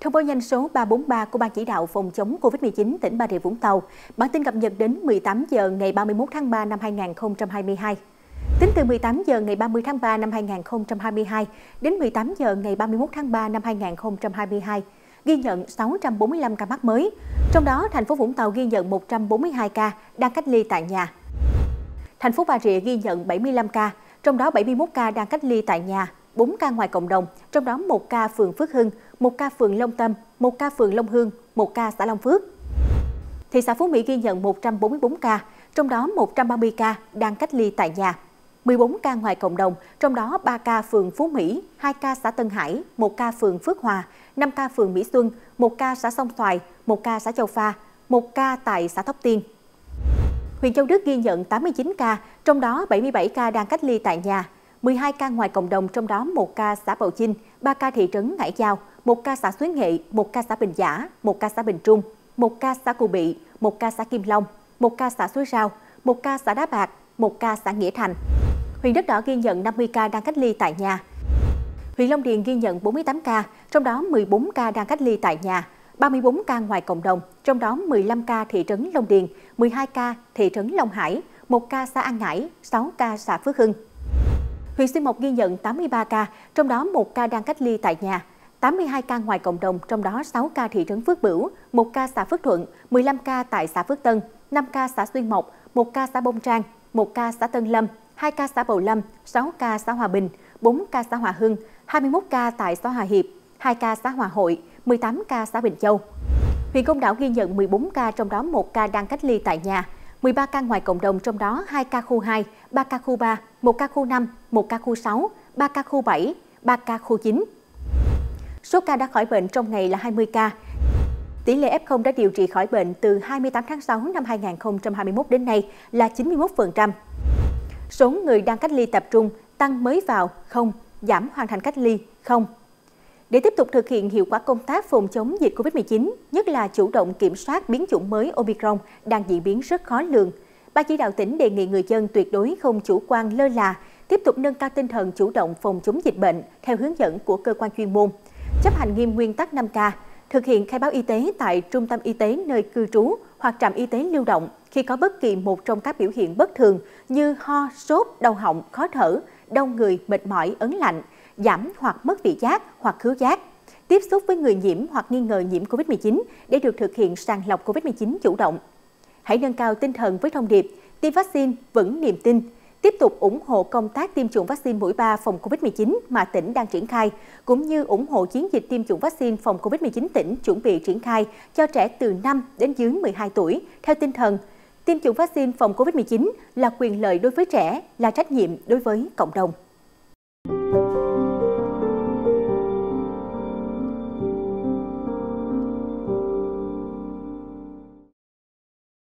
Thông báo nhanh số 343 của Ban chỉ đạo phòng chống COVID-19 tỉnh Bà Rịa Vũng Tàu. Bản tin cập nhật đến 18 giờ ngày 31 tháng 3 năm 2022. Tính từ 18 giờ ngày 30 tháng 3 năm 2022 đến 18 giờ ngày 31 tháng 3 năm 2022, ghi nhận 645 ca mắc mới. Trong đó, thành phố Vũng Tàu ghi nhận 142 ca đang cách ly tại nhà. Thành phố Bà Rịa ghi nhận 75 ca, trong đó 71 ca đang cách ly tại nhà, 4 ca ngoài cộng đồng, trong đó 1 ca phường Phước Hưng, 1 ca phường Long Tâm, 1 ca phường Long Hương, 1 ca xã Long Phước. Thị xã Phú Mỹ ghi nhận 144 ca, trong đó 130 ca đang cách ly tại nhà. 14 ca ngoài cộng đồng, trong đó 3 ca phường Phú Mỹ, 2 ca xã Tân Hải, 1 ca phường Phước Hòa, 5 ca phường Mỹ Xuân, 1 ca xã Sông Xoài, 1 ca xã Châu Pha, 1 ca tại xã Thóc Tiên. Huyện Châu Đức ghi nhận 89 ca, trong đó 77 ca đang cách ly tại nhà, 12 ca ngoài cộng đồng, trong đó 1 ca xã Bầu Chinh, 3 ca thị trấn Ngãi Giao, một ca xã Xuyến Nghệ, một ca xã Bình Giả, một ca xã Bình Trung, một ca xã Cù Bị, một ca xã Kim Long, một ca xã Suối Rau, một ca xã Đá Bạc, một ca xã Nghĩa Thành. Huyện Đất Đỏ ghi nhận 50 ca đang cách ly tại nhà. Huyện Long Điền ghi nhận 48 ca, trong đó 14 ca đang cách ly tại nhà, 34 ca ngoài cộng đồng, trong đó 15 ca thị trấn Long Điền, 12 ca thị trấn Long Hải, 1 ca xã An Ngãi, 6 ca xã Phước Hưng. Huyện Xuyên Mộc ghi nhận 83 ca, trong đó 1 ca đang cách ly tại nhà, 82 ca ngoài cộng đồng, trong đó 6 ca thị trấn Phước Bửu, 1 ca xã Phước Thuận, 15 ca tại xã Phước Tân, 5 ca xã Xuyên Mộc, 1 ca xã Bông Trang, 1 ca xã Tân Lâm, 2 ca xã Bầu Lâm, 6 ca xã Hòa Bình, 4 ca xã Hòa Hưng, 21 ca tại xã Hòa Hiệp, 2 ca xã Hòa Hội, 18 ca xã Bình Châu. Huyện Công Đảo ghi nhận 14 ca, trong đó 1 ca đang cách ly tại nhà, 13 ca ngoài cộng đồng, trong đó 2 ca khu 2, 3 ca khu 3, 1 ca khu 5, 1 ca khu 6, 3 ca khu 7, 3 ca khu 9. Số ca đã khỏi bệnh trong ngày là 20 ca. Tỷ lệ F0 đã điều trị khỏi bệnh từ 28 tháng 6 năm 2021 đến nay là 91%. Số người đang cách ly tập trung tăng mới vào không, giảm hoàn thành cách ly không. Để tiếp tục thực hiện hiệu quả công tác phòng chống dịch COVID-19, nhất là chủ động kiểm soát biến chủng mới Omicron đang diễn biến rất khó lường, Ban chỉ đạo tỉnh đề nghị người dân tuyệt đối không chủ quan lơ là, tiếp tục nâng cao tinh thần chủ động phòng chống dịch bệnh theo hướng dẫn của cơ quan chuyên môn, chấp hành nghiêm nguyên tắc 5K, thực hiện khai báo y tế tại trung tâm y tế nơi cư trú hoặc trạm y tế lưu động khi có bất kỳ một trong các biểu hiện bất thường như ho, sốt, đau họng, khó thở, đau người, mệt mỏi, ấn lạnh, giảm hoặc mất vị giác hoặc khứu giác, tiếp xúc với người nhiễm hoặc nghi ngờ nhiễm COVID-19 để được thực hiện sàng lọc COVID-19 chủ động. Hãy nâng cao tinh thần với thông điệp tiêm vaccine vững niềm tin, tiếp tục ủng hộ công tác tiêm chủng vaccine mũi 3 phòng COVID-19 mà tỉnh đang triển khai, cũng như ủng hộ chiến dịch tiêm chủng vaccine phòng COVID-19 tỉnh chuẩn bị triển khai cho trẻ từ 5 đến dưới 12 tuổi theo tinh thần tiêm chủng vaccine phòng COVID-19 là quyền lợi đối với trẻ, là trách nhiệm đối với cộng đồng.